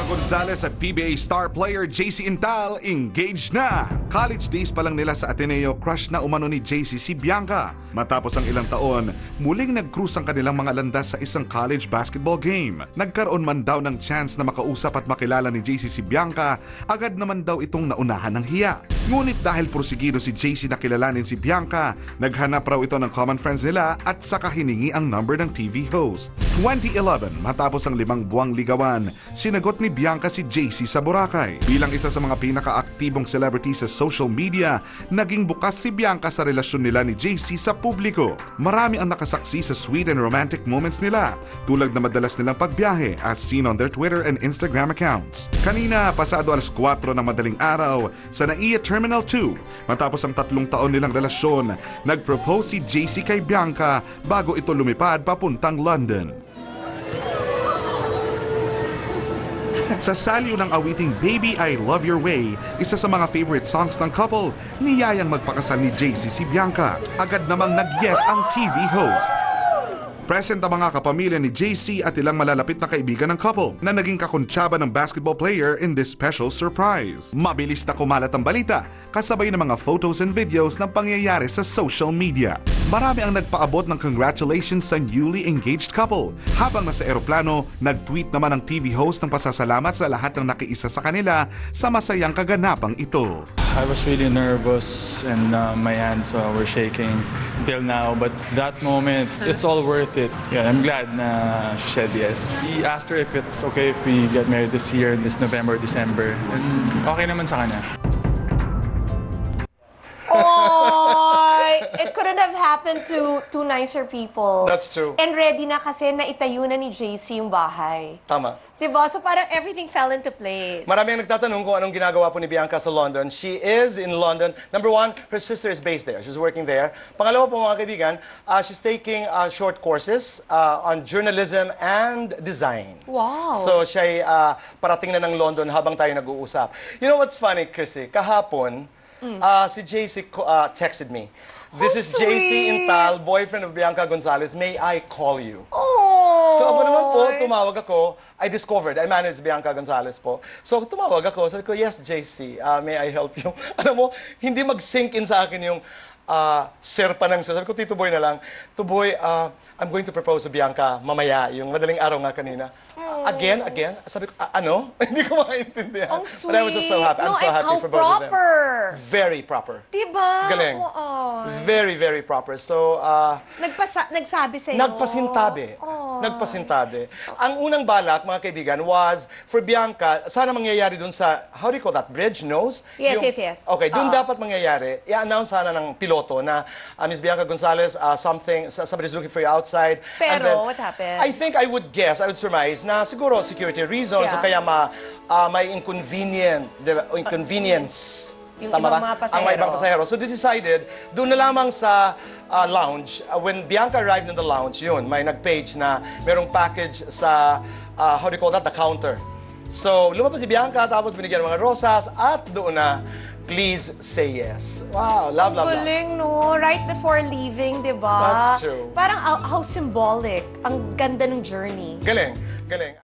Bianca Gonzalez at PBA star player JC Intal engaged na. College days pa lang nila sa Ateneo, crush na umano ni JC si Bianca. Matapos ang ilang taon, muling nag-cruise ang kanilang mga landas sa isang college basketball game. Nagkaroon man daw ng chance na makausap at makilala ni JC si Bianca, agad naman daw itong naunahan ng hiya. Ngunit dahil prosigido si JC na kilalanin si Bianca, naghanap raw ito ng common friends nila at saka hiningi ang number ng TV host. 2011, matapos ang limang buwang ligawan, sinagot ni Bianca si JC sa Boracay. Bilang isa sa mga pinakaaktibong celebrity sa social media, naging bukas si Bianca sa relasyon nila ni JC sa publiko. Marami ang nakasaksi sa sweet and romantic moments nila, tulad na madalas nilang pagbiyahe as seen on their Twitter and Instagram accounts. Kanina, pasado alas 4 ng madaling araw sa NAIA Terminal 2, matapos ang tatlong taon nilang relasyon, nag-propose si JC kay Bianca bago ito lumipad papuntang London. Sa salyo ng awiting Baby I Love Your Way, isa sa mga favorite songs ng couple, niyayang magpakasal ni JC si Bianca. Agad namang nag-yes ang TV host. Present ang mga kapamilya ni JC at ilang malalapit na kaibigan ng couple na naging kakuntsaba ng basketball player in this special surprise. Mabilis na kumalat ang balita, kasabay ng mga photos and videos ng pangyayari sa social media. Marami ang nagpaabot ng congratulations sa newly engaged couple. Habang nasa eroplano, nag-tweet naman ang TV host ng pasasalamat sa lahat ng nakiisa sa kanila sa masayang kaganapang ito. I was really nervous and uh, my hands uh, were shaking till now. But that moment, it's all worth it. Yeah, I'm glad na she said yes. We asked her if it's okay if we get married this year, this November, December. And okay naman sa kanya. It couldn't have happened to two nicer people. That's true. And ready na kasi na itayo na ni JC yung bahay. Tama. Diba? So parang everything fell into place. Marami ang nagtatanong kung anong ginagawa po ni Bianca sa London. She is in London. Number one, her sister is based there. She's working there. Pangalawa po mga kaibigan, uh, she's taking uh, short courses uh, on journalism and design. Wow. So siya uh, parating na ng London habang tayo nag-uusap. You know what's funny, Chrissy? Kahapon, uh, si JC co- uh, texted me. This Oh, is JC sweet. Intal, boyfriend of Bianca Gonzalez. May I call you? Oh! So ako naman po, tumawag ako. I discovered, I managed Bianca Gonzalez po. So tumawag ako, sabi ko, yes, JC, uh, may I help you? Alam mo, hindi mag-sink in sa akin yung uh, serpa ng sabi ko, Tito Boy na lang, Tito Boy, uh, I'm going to propose to Bianca mamaya, yung madaling araw nga kanina. Again, again, sabi ko, "Ah, ano? hindi ko maintindihan. Ang sweet. But I was just so happy. I'm no, so and happy how for both of them. proper. Very proper. Diba? Galing. Oo. Very, very proper. So, uh, Nagpasa, nagsabi sa'yo. Nagpasintabi. Oh. Nagpasintabi. Ang unang balak, mga kaibigan, was for Bianca, sana mangyayari dun sa, how do you call that, bridge, nose? Yes, yes, yes. Okay, dun Oo. dapat mangyayari, i-announce sana ng piloto na, uh, Miss Bianca Gonzalez, uh, something, somebody's looking for you outside. Pero, what happened? I think I would guess, I would surmise, na siguro security reasons, Yeah. o kaya ma, uh, may inconvenient, di ba, inconvenience. Yung Tama ibang ba? mga Ang may ibang pasahero. So they decided, doon na lamang sa uh, lounge, uh, when Bianca arrived in the lounge, yun, may nag-page na merong package sa, uh, how do you call that, the counter. So, lumabas si Bianca, tapos binigyan ng mga rosas, at doon na, please say yes. Wow, love, love, love. Galing, no? Right before leaving, di ba? That's true. Parang how, how symbolic. Ang ganda ng journey. Galing, galing.